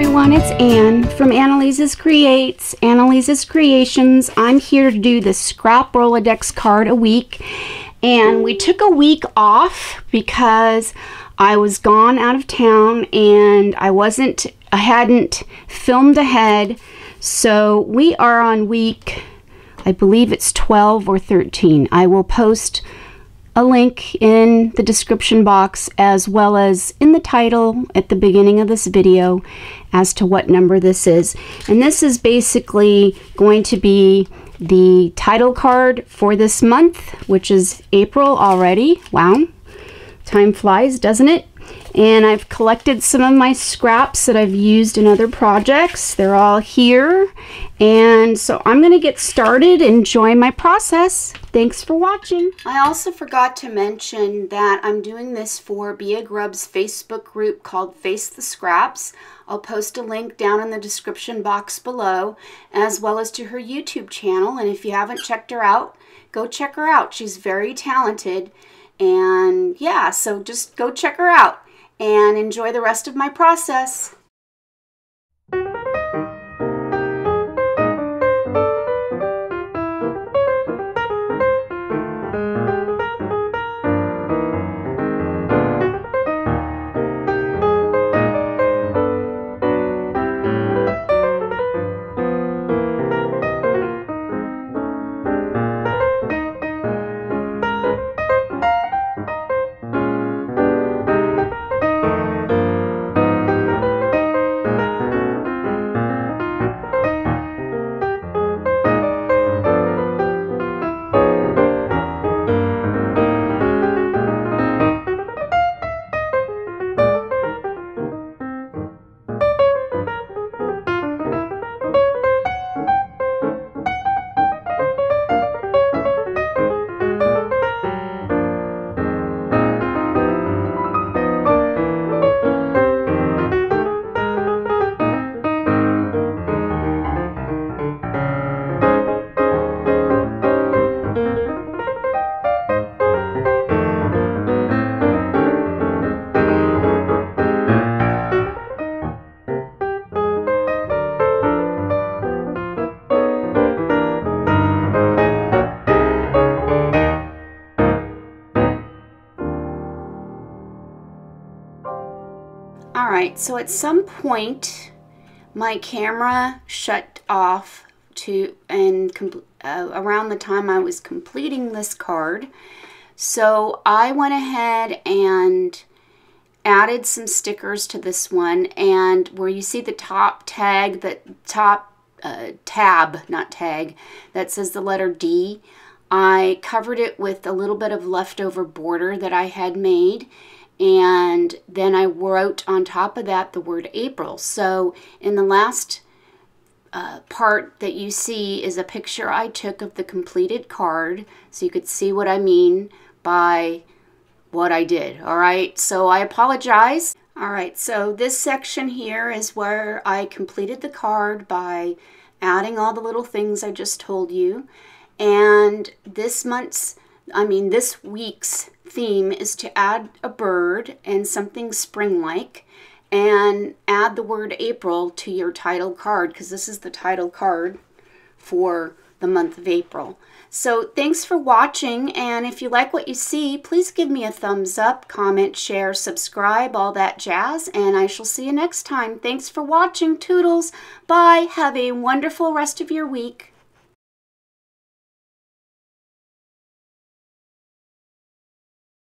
everyone, it's Anne from Anneliese's Creates, Anneliese's Creations. I'm here to do the Scrap Rolodex card a week. And we took a week off because I was gone out of town and I wasn't, I hadn't filmed ahead. So we are on week, I believe it's 12 or 13. I will post a link in the description box as well as in the title at the beginning of this video as to what number this is. And this is basically going to be the title card for this month, which is April already. Wow, time flies, doesn't it? And I've collected some of my scraps that I've used in other projects. They're all here. And so I'm going to get started. Enjoy my process. Thanks for watching. I also forgot to mention that I'm doing this for Bea Grob's Facebook group called Face the Scraps. I'll post a link down in the description box below, as well as to her YouTube channel. And if you haven't checked her out, go check her out. She's very talented. And yeah, so just go check her out and enjoy the rest of my process. All right, so at some point, my camera shut off to and uh, around the time I was completing this card. So I went ahead and added some stickers to this one and where you see the top tag, the top uh, tab, not tag, that says the letter D, I covered it with a little bit of leftover border that I had made and then I wrote on top of that the word April. So in the last uh, part that you see is a picture I took of the completed card so you could see what I mean by what I did. All right, so I apologize. All right, so this section here is where I completed the card by adding all the little things I just told you. And this month's, I mean, this week's theme is to add a bird and something spring-like and add the word April to your title card because this is the title card for the month of April. So thanks for watching and if you like what you see please give me a thumbs up, comment, share, subscribe, all that jazz and I shall see you next time. Thanks for watching. Toodles. Bye. Have a wonderful rest of your week.